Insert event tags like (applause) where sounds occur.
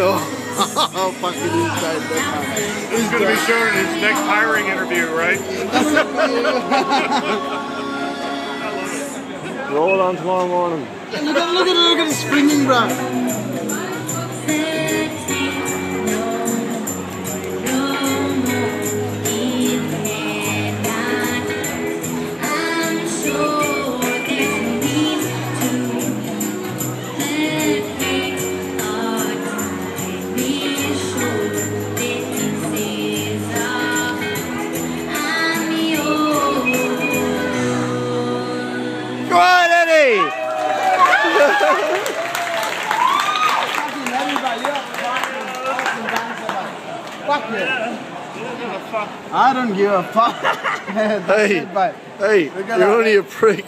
oh, (laughs) fucking this guy. This is going to be shown in his next hiring interview, right? Roll on tomorrow morning. Look at, look at, look at the springing, bro. Fuck you. I don't give a fuck. (laughs) Hey, hey, you're only a prick.